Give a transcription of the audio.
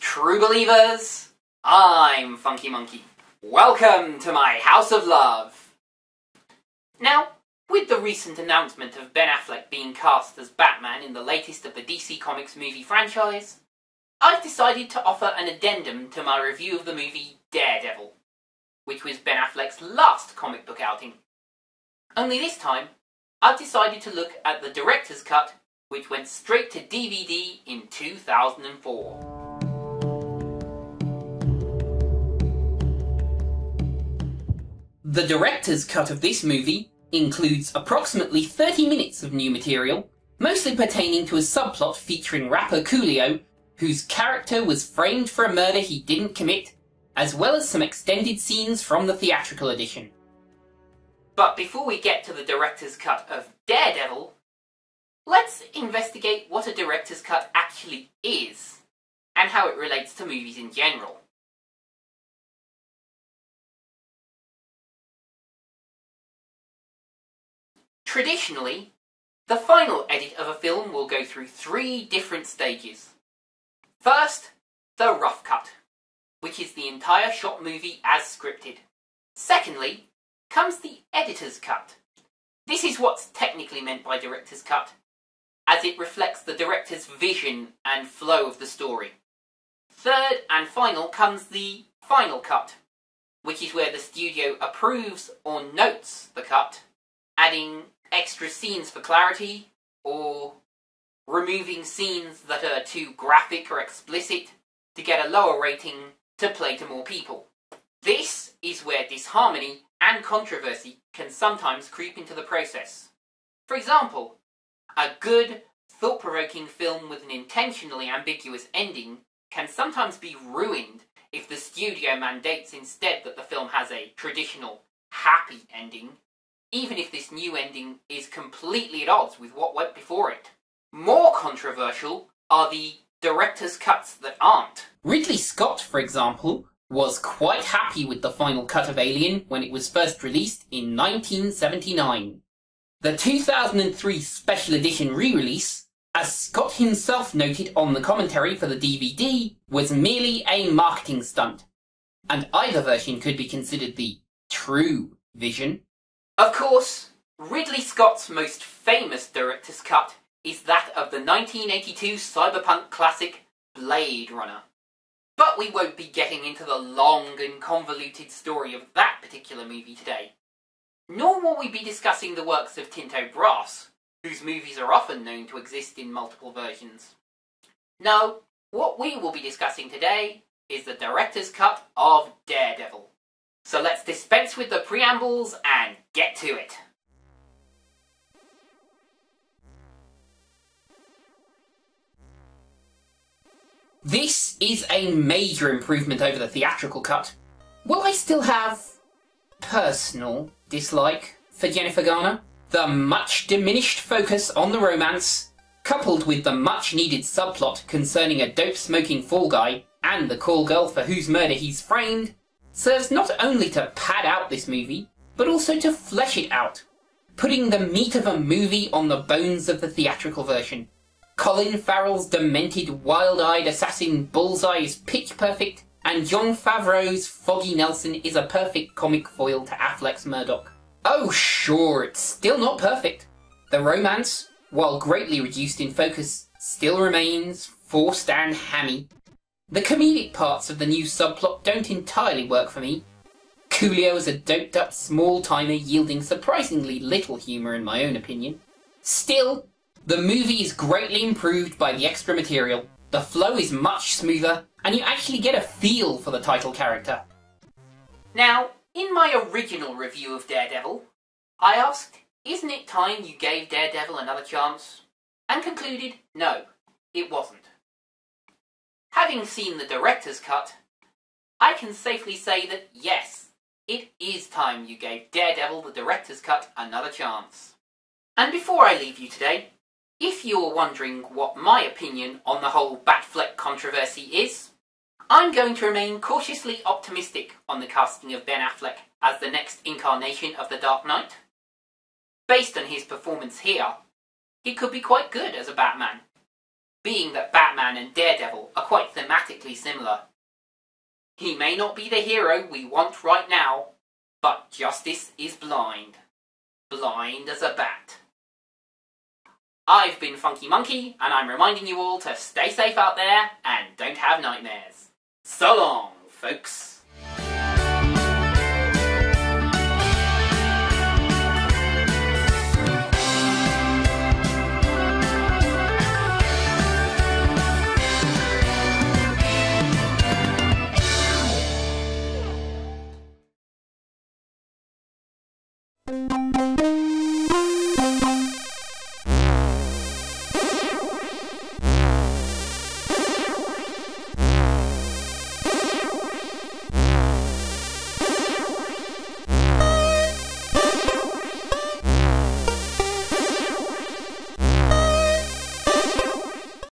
True believers, I'm Funky Monkey. Welcome to my House of Love. Now, with the recent announcement of Ben Affleck being cast as Batman in the latest of the DC Comics movie franchise, I've decided to offer an addendum to my review of the movie Daredevil, which was Ben Affleck's last comic book outing. Only this time, I've decided to look at the director's cut, which went straight to DVD in 2004. The director's cut of this movie includes approximately 30 minutes of new material, mostly pertaining to a subplot featuring rapper Coolio, whose character was framed for a murder he didn't commit, as well as some extended scenes from the theatrical edition. But before we get to the director's cut of Daredevil, let's investigate what a director's cut actually is, and how it relates to movies in general. Traditionally, the final edit of a film will go through three different stages. First, the rough cut, which is the entire shot movie as scripted. Secondly, comes the editor's cut. This is what's technically meant by director's cut, as it reflects the director's vision and flow of the story. Third and final comes the final cut, which is where the studio approves or notes the cut, adding extra scenes for clarity, or removing scenes that are too graphic or explicit to get a lower rating to play to more people. This is where disharmony and controversy can sometimes creep into the process. For example, a good, thought provoking film with an intentionally ambiguous ending can sometimes be ruined if the studio mandates instead that the film has a traditional, happy ending even if this new ending is completely at odds with what went before it. More controversial are the director's cuts that aren't. Ridley Scott, for example, was quite happy with the final cut of Alien when it was first released in 1979. The 2003 special edition re-release, as Scott himself noted on the commentary for the DVD, was merely a marketing stunt, and either version could be considered the true vision. Of course, Ridley Scott's most famous director's cut is that of the 1982 cyberpunk classic Blade Runner. But we won't be getting into the long and convoluted story of that particular movie today. Nor will we be discussing the works of Tinto Brass, whose movies are often known to exist in multiple versions. No, what we will be discussing today is the director's cut of Daredevil. So let's dispense with the preambles and get to it. This is a major improvement over the theatrical cut. Will I still have personal dislike for Jennifer Garner? The much diminished focus on the romance, coupled with the much needed subplot concerning a dope smoking fall guy and the call girl for whose murder he's framed, serves not only to pad out this movie, but also to flesh it out, putting the meat of a movie on the bones of the theatrical version. Colin Farrell's demented, wild-eyed assassin Bullseye is pitch perfect, and Jon Favreau's Foggy Nelson is a perfect comic foil to Affleck's Murdock. Oh sure, it's still not perfect. The romance, while greatly reduced in focus, still remains forced and hammy, the comedic parts of the new subplot don't entirely work for me. Coolio is a doped up small timer yielding surprisingly little humour in my own opinion. Still, the movie is greatly improved by the extra material. The flow is much smoother, and you actually get a feel for the title character. Now, in my original review of Daredevil, I asked, isn't it time you gave Daredevil another chance? And concluded, no, it wasn't. Having seen the director's cut, I can safely say that yes, it is time you gave Daredevil the director's cut another chance. And before I leave you today, if you're wondering what my opinion on the whole Batfleck controversy is, I'm going to remain cautiously optimistic on the casting of Ben Affleck as the next incarnation of the Dark Knight. Based on his performance here, he could be quite good as a Batman being that Batman and Daredevil are quite thematically similar. He may not be the hero we want right now, but justice is blind. Blind as a bat. I've been Funky Monkey, and I'm reminding you all to stay safe out there and don't have nightmares. So long, folks.